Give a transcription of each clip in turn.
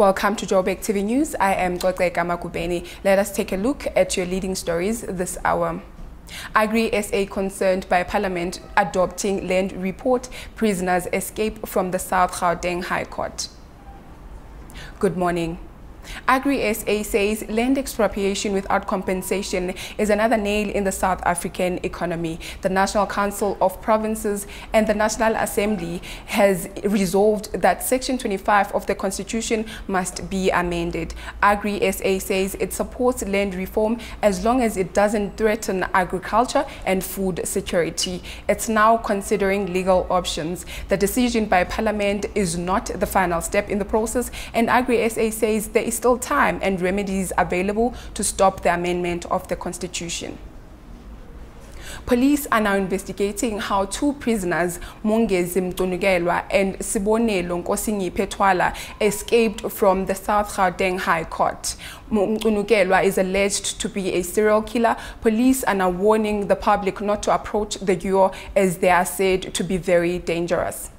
Welcome to Joburg TV News. I am Dr. Makubeni. Let us take a look at your leading stories this hour. Agri SA concerned by Parliament adopting land report, prisoners escape from the South Gauteng High Court. Good morning. Agri-SA says land expropriation without compensation is another nail in the South African economy. The National Council of Provinces and the National Assembly has resolved that Section 25 of the Constitution must be amended. Agri-SA says it supports land reform as long as it doesn't threaten agriculture and food security. It's now considering legal options. The decision by Parliament is not the final step in the process and Agri-SA says there is still time and remedies available to stop the amendment of the Constitution. Police are now investigating how two prisoners, Mongezi Mtunugelwa and Sibonelo Nkosingi Petwala, escaped from the South Gauteng High Court. Mtunugelwa is alleged to be a serial killer. Police are now warning the public not to approach the duo as they are said to be very dangerous.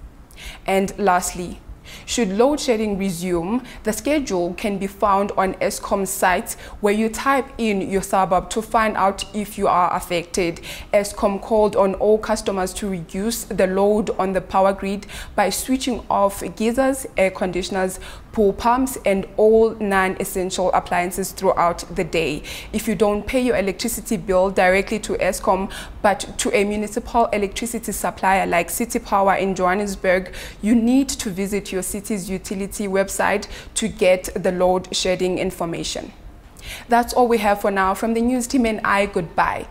And lastly, should load shedding resume, the schedule can be found on Eskom's site where you type in your suburb to find out if you are affected. Eskom called on all customers to reduce the load on the power grid by switching off geysers, air conditioners, pool pumps and all non-essential appliances throughout the day. If you don't pay your electricity bill directly to Eskom but to a municipal electricity supplier like City Power in Johannesburg, you need to visit your city's utility website to get the load shedding information. That's all we have for now from the news team and I. Goodbye.